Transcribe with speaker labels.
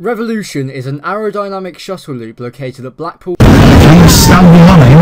Speaker 1: Revolution is an aerodynamic shuttle loop located at Blackpool.
Speaker 2: Please stand behind.